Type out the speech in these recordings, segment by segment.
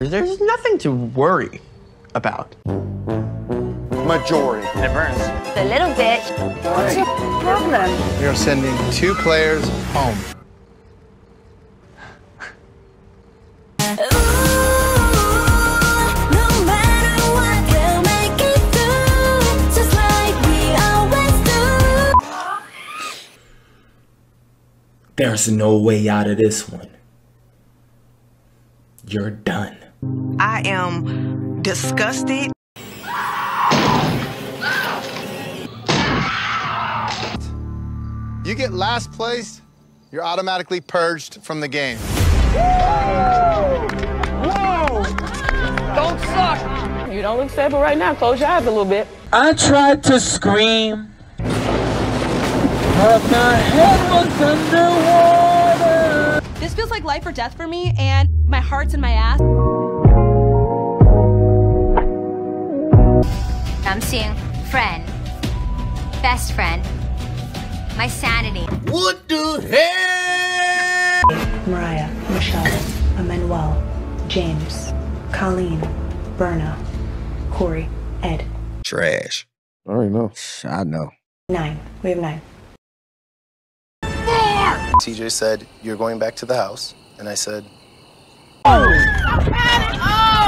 There's nothing to worry about. Majority. It burns. A little bit. What's your problem? We are sending two players home. There's no way out of this one. You're done. I am disgusted. You get last place, you're automatically purged from the game. Whoa! Don't suck! You don't look stable right now. Close your eyes a little bit. I tried to scream, but my head was underwater. This feels like life or death for me, and my heart's in my ass. I'm friend, best friend, my sanity. What the hell? Mariah, Michelle, Emanuel, James, Colleen, Berna, Corey, Ed. Trash. I already know. I know. Nine. We have nine. TJ said, You're going back to the house. And I said, Oh!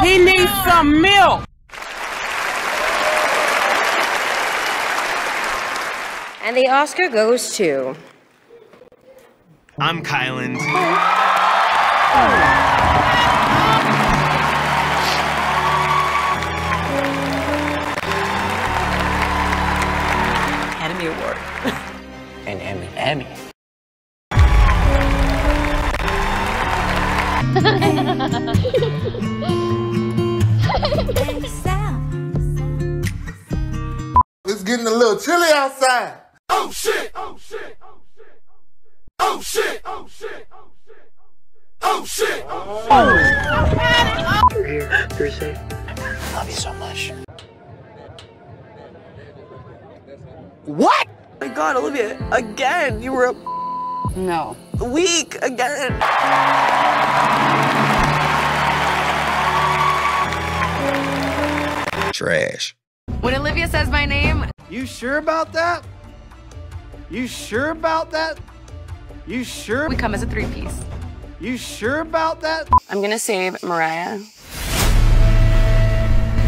He needs some milk. And the Oscar goes to. I'm Kyland. Academy Award. An Emmy. Emmy. It's getting a little chilly outside. Oh shit! Oh shit! Oh shit! Oh shit! Oh shit! Oh shit! You're here. You're safe. I love you so much. What? Oh my god, Olivia, again, you were a No. weak again. Trash. When Olivia says my name, You sure about that? You sure about that? You sure? we come as a three piece. You sure about that? I'm gonna save Mariah.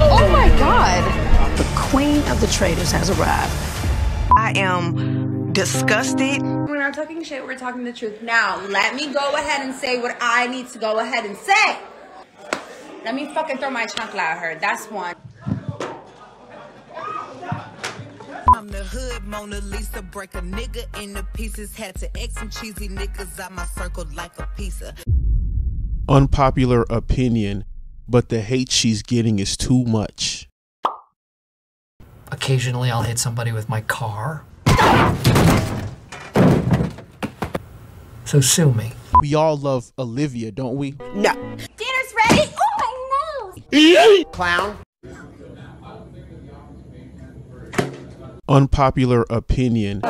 Oh my god! The queen of the traitors has arrived. I am disgusted. We're not talking shit, we're talking the truth. Now, let me go ahead and say what I need to go ahead and say. Let me fucking throw my chancla at her. That's one. I'm the hood Mona Lisa, break a nigga into pieces. Had to X some cheesy niggas out my circle like a pizza. Unpopular opinion, but the hate she's getting is too much. Occasionally, I'll hit somebody with my car. So sue me. We all love Olivia, don't we? No. Dinner's ready. Oh my nose! Clown. Unpopular opinion.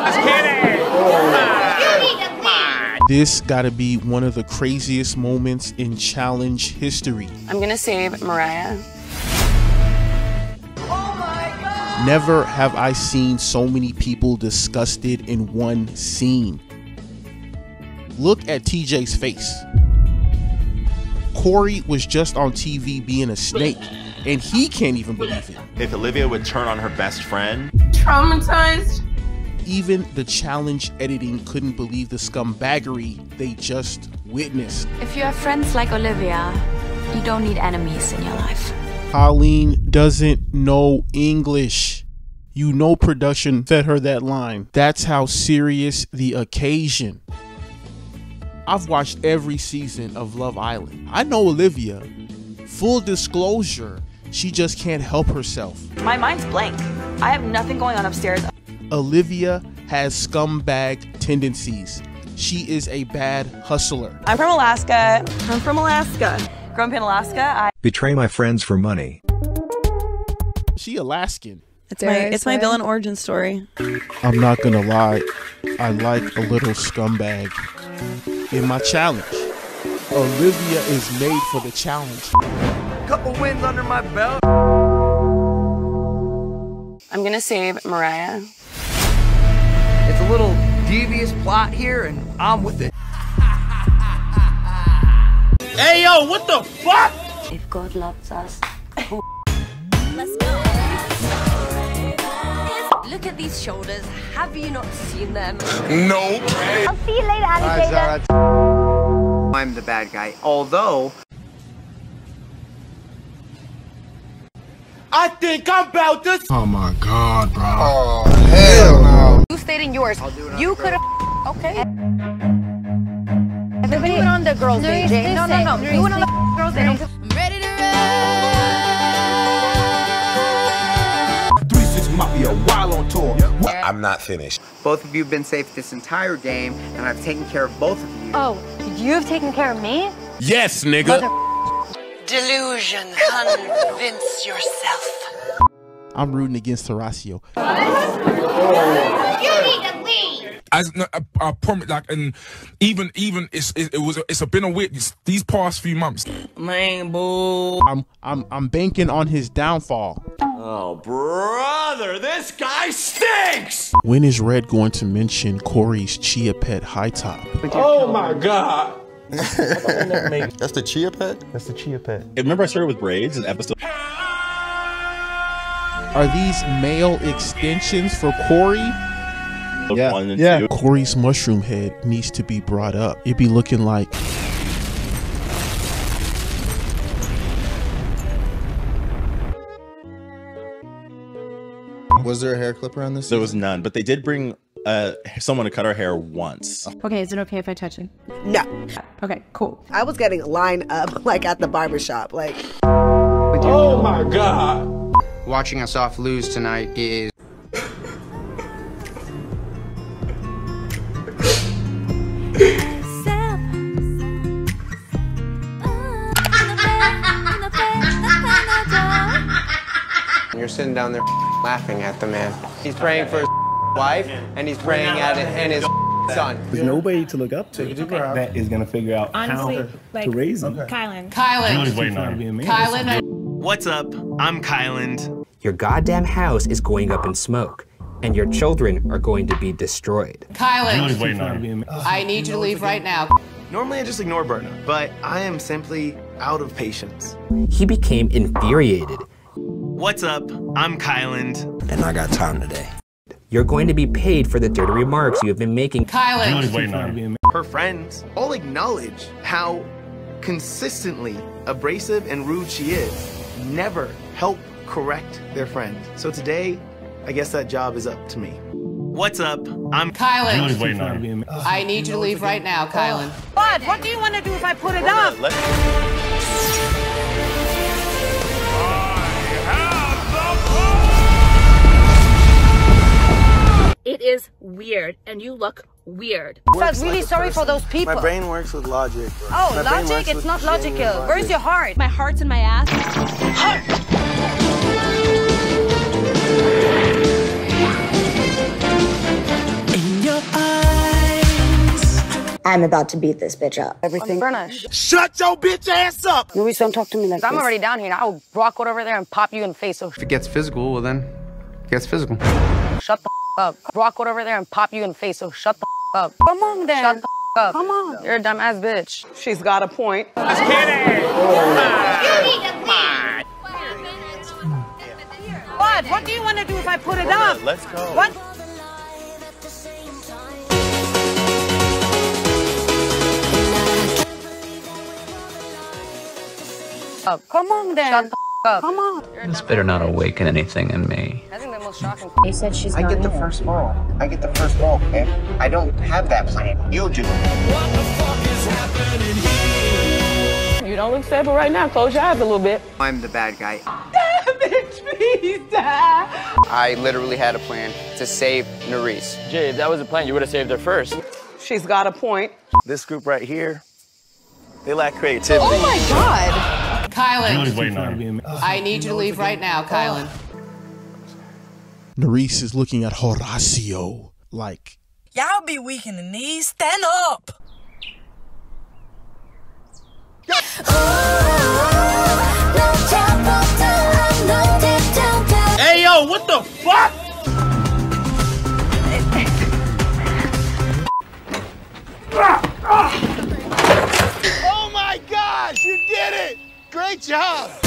This gotta be one of the craziest moments in challenge history. I'm gonna save Mariah. Never have I seen so many people disgusted in one scene. Look at TJ's face. Corey was just on TV being a snake, and he can't even believe it. If Olivia would turn on her best friend, Traumatized. Even the challenge editing couldn't believe the scumbaggery they just witnessed. If you have friends like Olivia, you don't need enemies in your life. Colleen doesn't know English. You know production fed her that line. That's how serious the occasion. I've watched every season of Love Island. I know Olivia. Full disclosure, she just can't help herself. My mind's blank. I have nothing going on upstairs. Olivia has scumbag tendencies. She is a bad hustler. I'm from Alaska. I'm from Alaska. Growing up in Alaska, I. Betray my friends for money. She Alaskan. It's my, it's my villain origin story. I'm not gonna lie, I like a little scumbag. In my challenge, Olivia is made for the challenge. Couple wins under my belt. I'm gonna save Mariah. It's a little devious plot here, and I'm with it. Hey yo, what the fuck? If God loves us, Let's go. Look at these shoulders. Have you not seen them? Nope. I'll see you later, alligator. I'm the bad guy, although I think I'm about to. Oh my god, bro. Oh hell no. You stayed in yours. You could have. Okay. Everybody do it on the girls' day, Jay. No, no, no. Do it on the girls' day. I'm ready to run. 3-6 Mafia while on tour. I'm not finished. both of you have been safe this entire game, and I've taken care of both of you. Oh, you've taken care of me? Yes, nigga. Delusion. Convince yourself. I'm rooting against Horacio. You need to leave. As I, I promise, like, and even even it's it, it was it's been a weird these past few months. Man, boo. I'm I'm I'm banking on his downfall. Oh, brother, this guy stinks. When is Red going to mention Corey's Chia Pet High Top? Oh my god. That's the chia pet? That's the chia pet. Remember I started with braids in episode. Are these male extensions for Corey? Yeah. One and Yeah. two. Corey's mushroom head needs to be brought up. It'd be looking like Was there a hair clipper on this? There was none, but they did bring uh someone to cut our hair once. Okay, is it okay if I touch it? No. Okay, cool. I was getting lined up like at the barber shop. Like, Oh my god. Watching Asaf lose tonight is You're sitting down there laughing at the man. He's praying for his wife and he's praying at it and his son. There's nobody to look up to that is gonna figure out Honestly, how like, to raise him. Kyland. Julie's waiting on him. Kyland. What's up? I'm Kyland. Your goddamn house is going up in smoke, and your children are going to be destroyed. Kyland. waiting on him. I need you to leave right now. Normally I just ignore Berna, but I am simply out of patience. He became infuriated. What's up? I'm Kyland. And I got time today. You're going to be paid for the dirty remarks you have been making. Kyland. Her friends all acknowledge how consistently abrasive and rude she is. Never help correct their friends. So today, I guess that job is up to me. What's up? I'm Kyland. I need you to leave right now, Kyland. But what do you want to do if I put it up? It is weird, and you look weird. I felt really sorry for those people. My brain works with logic. Oh, My logic? It's not logical. logic. Where's your heart? My heart's in my ass. I'm about to beat this bitch up. Everything. Berna, Shut your bitch ass up. Luis, don't talk to me like that. I'm already down here. I'll rock out over there and pop you in the face. So If it gets physical, well then, it gets physical. shut the up. Rock out over there and pop you in the face. So shut the up. Come on, then. Shut the up. Come on. You're a dumbass bitch. She's got a point. Just kidding. What? What do you want to do if I put it up? Let's go. What? Up. Come on, then. Shut the up. Come on. This better not awaken anything in me. I think the most shocking. He said she's I get the first ball. I get the first ball, okay? I don't have that plan. You do. What the fuck is happening here? You don't look stable right now. Close your eyes a little bit. I'm the bad guy. Damn it, please! I literally had a plan to save Nurys. Jay, if that was a plan, you would have saved her first. She's got a point. This group right here, they lack creativity. Oh my God. Julie's Kyland. waiting on him. I need you to leave right now, Kyland. Oh. Nurys is looking at Horacio like, Y'all be weak in the knees. Stand up! Hey yo, what the fuck? oh my gosh, you did it! Great job!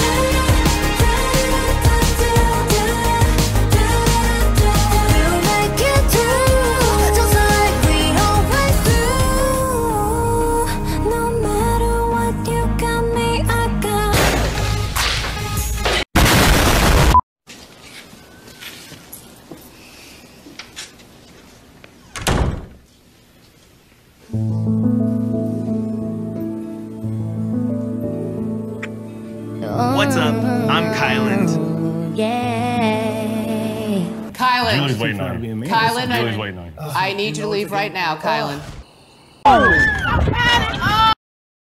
What's up? I'm Kyland. Kylan. Julie's waiting on you. Kyland, Julie's waiting on you. I need you to leave right now, Kyland. Oh.